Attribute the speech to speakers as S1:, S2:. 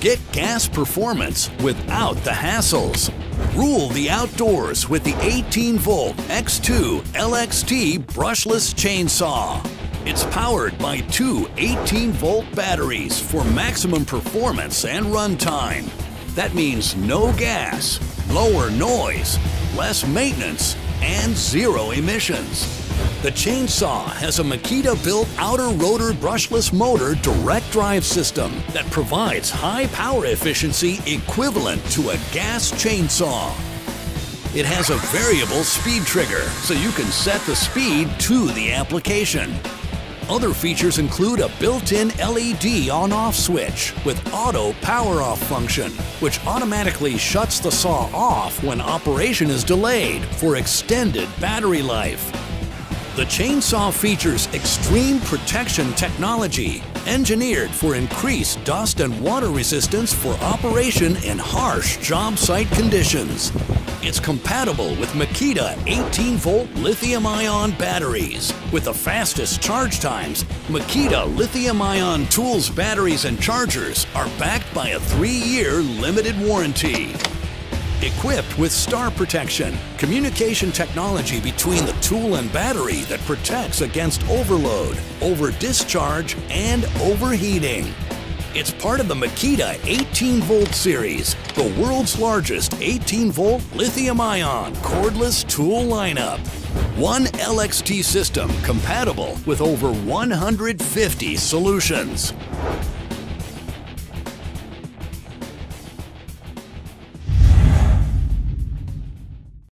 S1: Get gas performance without the hassles. Rule the outdoors with the 18 volt X2 LXT brushless chainsaw. It's powered by two 18 volt batteries for maximum performance and runtime. That means no gas, lower noise, less maintenance, and zero emissions. The chainsaw has a Makita-built outer rotor brushless motor direct drive system that provides high power efficiency equivalent to a gas chainsaw. It has a variable speed trigger, so you can set the speed to the application. Other features include a built-in LED on-off switch with auto power-off function, which automatically shuts the saw off when operation is delayed for extended battery life. The chainsaw features extreme protection technology, engineered for increased dust and water resistance for operation in harsh job site conditions. It's compatible with Makita 18-volt lithium-ion batteries. With the fastest charge times, Makita lithium-ion tools, batteries, and chargers are backed by a three-year limited warranty. Equipped with star protection, communication technology between the tool and battery that protects against overload, over discharge, and overheating. It's part of the Makita 18 volt series, the world's largest 18 volt lithium ion cordless tool lineup. One LXT system compatible with over 150 solutions.